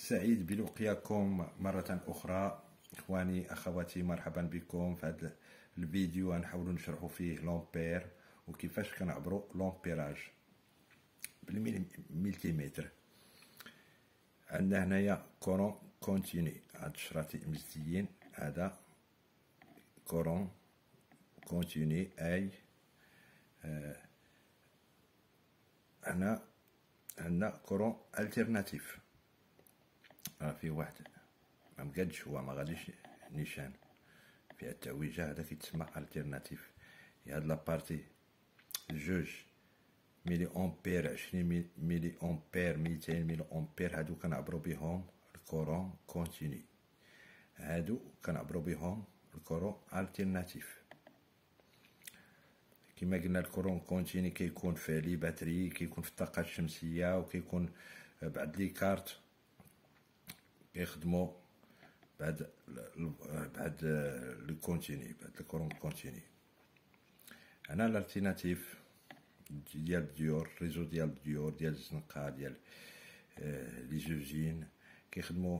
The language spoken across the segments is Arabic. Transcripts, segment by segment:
سعيد بلقياكم مرة أخرى. إخواني أخواتي مرحبا بكم في هذا الفيديو. غنحاولوا نشرحوا فيه لومبير وكيفاش كنعبروا لومبيراج بالملتيمتر عندنا هنايا كورون كونتيني. هاد الشراطي مزيين هذا كورون كونتيني أي آه هنا عندنا courant alternatif. راه فيه واحد ما مقادش هو ما غاديش نيشان. فيها التعويجه هذا كيتسمى alternatif هاد la partie. جوج ميلي امبير عشرين ميلي امبير ميتين ميلي امبير هادو كنعبرو بهم ال courant continu هادو كنعبرو بهم ال courant alternatif كما قلنا ال courant continu كيكون في les batteries كيكون في الطاقة الشمسية وكيكون بعد les cartes كيخدموا بعد بعد le continu بعد ال courant continu. هنا ال alternatif ديال ديور réseau ديال ديور ديال الزنقة ديال les usines كيخدموا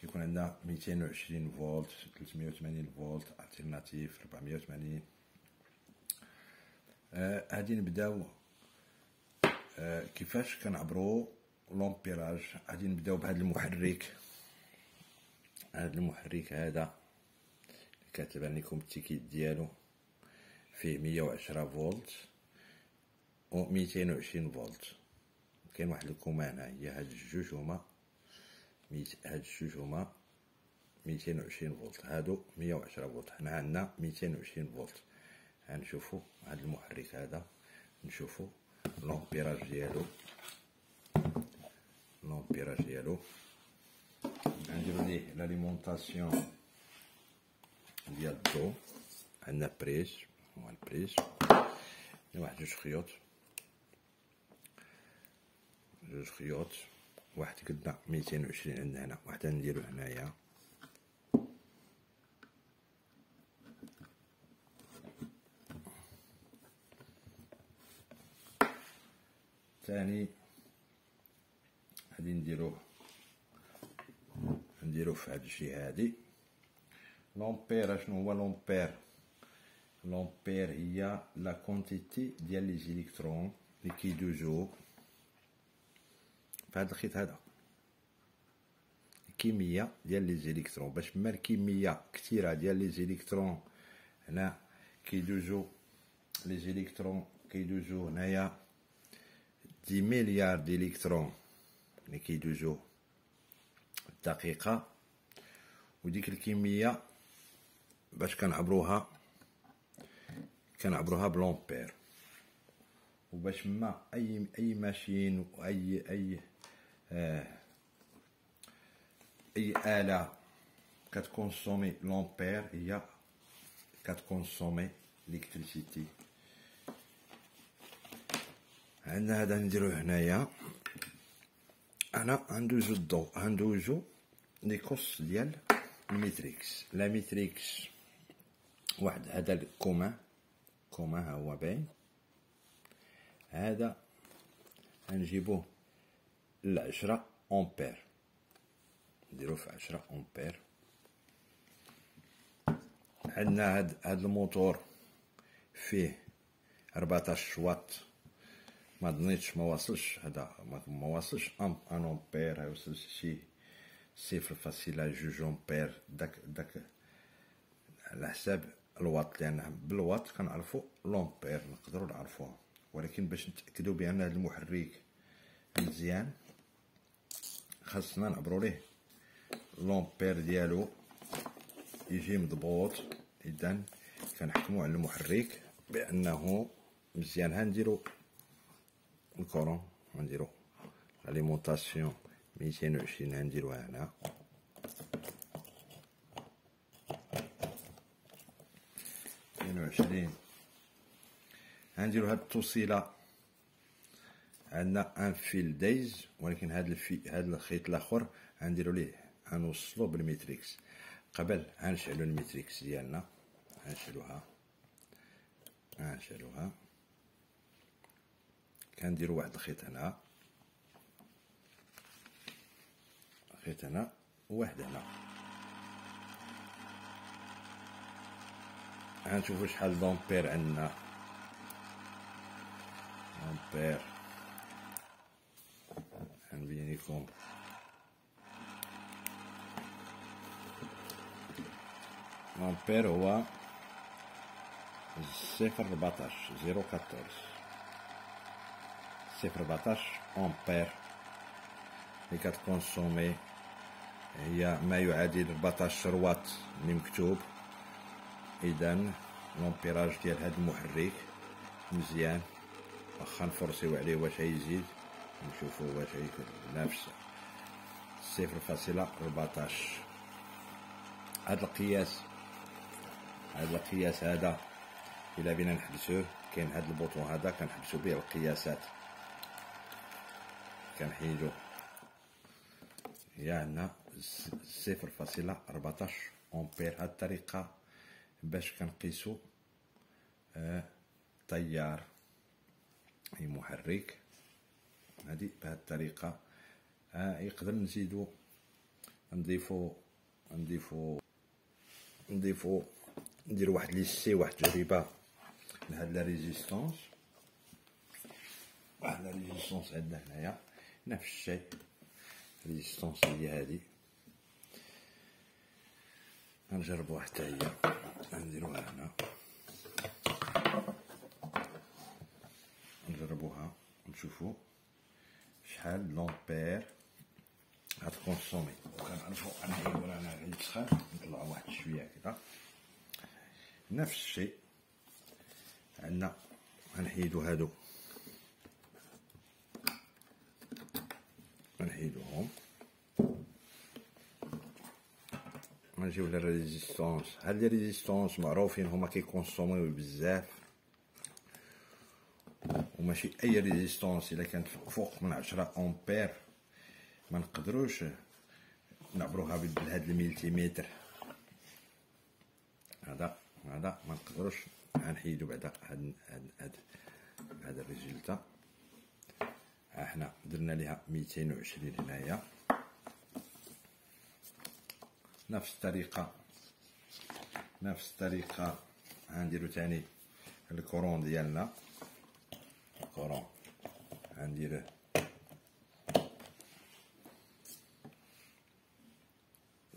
كيكون عندنا 220 فولت 380 فولت alternatif 480 غادي آه نبداو. آه كيفاش كنعبرو l'ampérage غادي نبداو بهذا المحرك. هذا المحرك هذا كاتب لكم l'étiquette ديالو فيه 110 فولت و 220 فولت. كاين واحد ال schéma هنا هي هاد الجوج هما هاد الجوج هما 220 فولت. هادو 110 فولت. حنا عندنا 220 فولت. غنشوفو هاد المحرك هذا نشوفو l'ampérage ديالو. l'ampérage ديالو نديرو ليه l'alimentation ديال الضو عندنا prise هو ال prise واحد جوج خيوط جوج خيوط واحد قدنا ميتين وعشرين عندنا هنا واحد نديرو هنايا ثاني غادي نديروه نديرو في هاد الشي هادي. l'ampère اشنو هو l'ampère l'ampère هي la quantité ديال les électrons لي كيدوزو في هاد الخيط هذا. الكميه ديال les électrons باش ما الكميه كثيرة ديال les électrons هنا كيدوزو les électrons كيدوزو هنايا des milliards d'électrons اللي كيدوزو الدقيقة وديك الكمية باش كنعبروها كنعبروها ب l'ampère وباش ما أي أي machine واي أي آه أي آلة كت consommer l'ampère هي كت consommer l'électricité عندنا هذا نديروه هنايا. أنا غندوزو الضوء غندوزو les cosses ديال ال métrix. la métrix واحد هذا ال schéma schéma ها هو باين. هذا غنجيبوه لعشرة أمبير. نديرو في عشرة أمبير. عندنا هاد هاد الموتور فيه ربعتاش واط. ما ظنيتش ما واصلش هذا ما واصلش un ampère وصل شي صفر فاصلة جوج امبير داك داك على حساب الواط لأن بالواط كنعرفو لومبير نقدروا نعرفوه ولكن باش نتاكدوا بان هذا المحرك مزيان خاصنا نعبروا ليه لومبير ديالو يجي مضبوط اذا كنحكموا على المحرك بانه مزيان هنديرو الكورون غنديرو اليمونطاسيون ميتين وعشرين غنديروها هنا ميتين وعشرين غنديرو هاد التوصيلة عندنا ان فيل دايز ولكن هاد الفي هاد الخيط الآخر غنديرو ليه غنوصلو بالميتريكس قبل غنشعلو الميتريكس ديالنا غنشعلوها غنشعلوها كنديرو واحد الخيط هنا. خيط هنا وواحد هنا. غنشوفو شحال دومبير عندنا. دومبير غنبين لكم. d'ampère هو صفر ربعتاش zéro quatorze صفر ربعتاش أمبير اللي كتكونسومي هي ما يعادل 14 واط اللي مكتوب اذا l'ampérage ديال هذا المحرك مزيان واخا نفرسيو عليه واش هيزيد نشوفو واش نفس صفر فاصلة ربعتاش هذا القياس هذا القياس هذا إلى بينا نحبسوه كاين هذا البوطون هذا كنحبسو به القياسات كنحيدو هي عندنا صفر فاصلة ربعتاش أمبير هاد الطريقة باش كنقيسو آه تيار أي محرك هادي بهاد الطريقة آه يقدر نزيدو. نضيفو نضيفو نضيفو ندير واحد l'essai واحد التجربة لهاد la résistance. واحد la résistance عندنا هنايا. نفس الشيء résistance هي هادي غنجربوها حتى هي. غنديروها هنا نجربوها ونشوفو. شحال l'ampère غتكونسومي وكنعرفو أنا ولا غادي تسخن نطلعو واحد شوية كده نفس الشيء عندنا. غنحيدو هادو. غنحيدوهم نجيو لل résistance هاد les résistances معروفين هما كيكونسوميو بزاف. وماشي أي résistance إلا كانت فوق من عشرة أمبير. ما نقدروش نعبروها بهاد الملتيمتر هذا هذا ما نقدروش غنحيدو بعدا هاد هاد هاد هاد ال résultat. إحنا درنا ليها ميتين وعشرين هنايا نفس الطريقة نفس الطريقة غنديرو تاني ال courant ديالنا. ال courant غنديره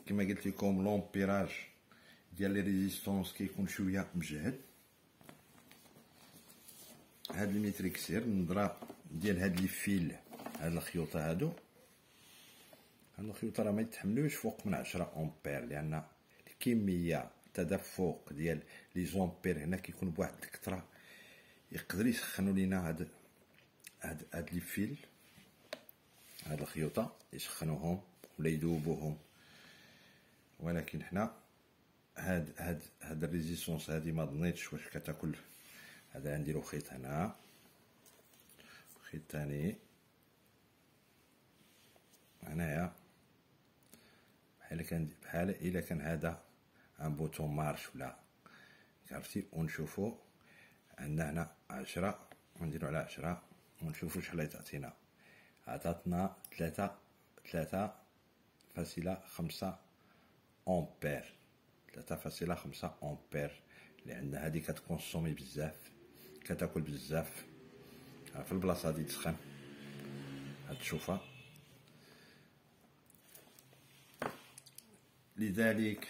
كما قلت لكم l'ampérage ديال les résistances كيكون شوية مجهد. هاد الميتريكسير نضرا ديال هاد les fils هاد الخيوطة هادو. هاد الخيوطة راه ما يتحملوش فوق من عشرة أمبير لأن الكمية التدفق ديال les ampères هنا كيكون بواحد الكثرة. يقدر يسخنوا لينا هاد هاد هاد les fils هاد الخيوطة يسخنوهم ولا يذوبوهم. ولكن حنا هاد هاد هاد ال résistance هادي ما ظنيتش واش كتاكل. هذا نديرو خيط هنا. خيط تاني هنايا. بحال كان بحال إلا كان هذا un bouton marche ولا. عرفتي؟ ونشوفو عندنا هنا عشرة. ونديرو على عشرة. ونشوفو شحال تعطينا. عطاتنا ثلاثة ثلاثة فاصلة خمسة أمبير. ثلاثة فاصلة خمسة أمبير. اللي عندنا هادي كتكونسومي بزاف. كتاكل بزاف. في البلاصة هادي تسخن هاد تشوفها لذلك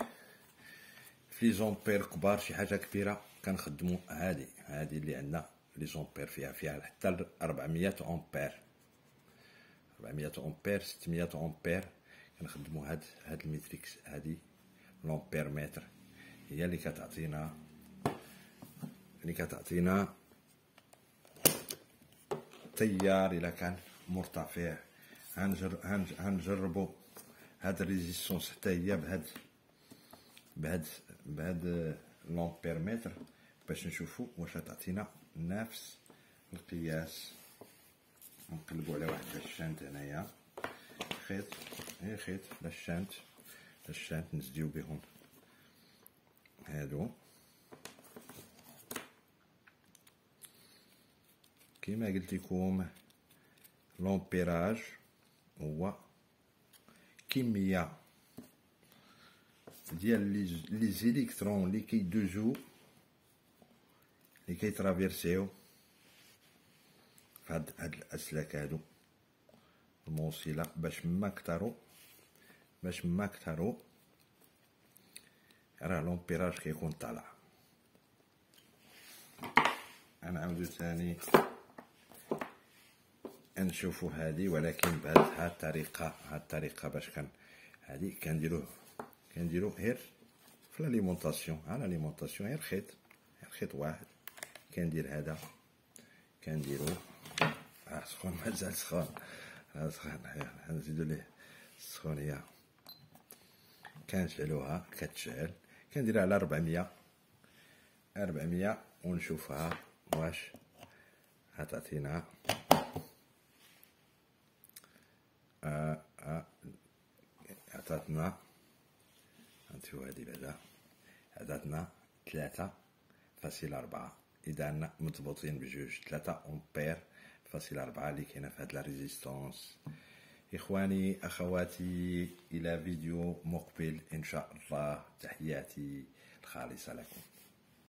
les ampères كبار شي حاجة كبيرة كنخدموا هادي. هادي اللي عندنا les ampères فيها فيها حتى 400 أمبير. 400 أمبير 600 أمبير كنخدموا هاد هاد ال Metrix هادي l'ampèremètre. هي اللي كتعطينا اللي كتعطينا تيار إلا كان مرتفع. هنجربوا هاد ال résistance حتى هي بهاد بهاد بهاد l'ampèremètre باش نشوفو واش تعطينا نفس القياس. نقلبو على واحد ال shunt هنايا. خيط. هي خيط. لل shunt لل shunt نزديو بهم. هادو. كيما قلت لكم l'ampérage هو كميه ديال les électrons اللي كيدوزو اللي كيترافيرسيو فهاد هاد الاسلاك هادو الموصله باش ما كترو باش ما كترو راه l'ampérage كيكون طالع نعاودو ثاني نشوفو هادي ولكن هاد الطريقة هاد الطريقة باش كان هادي كنديروه كنديرو غير في l'alimentation ها l'alimentation غير خيط. غير خيط واحد. كندير هذا. كنديرو آه سخون مازال سخون. آه سخون. نزيدو ليه. السخونيه كنشعلوها كتشعل. كنديرها على ربعمية. ربعمية ونشوفها واش هتعطينا آه آه عطاتنا نشوف هادي بعدا عطاتنا ثلاثة فاصل أربعة إذا مضبوطين بجوج ثلاثة أمبير فاصل أربعة اللي كاينة في هاد لا ريزيستونس إخواني أخواتي إلى فيديو مقبل إن شاء الله تحياتي الخالصة لكم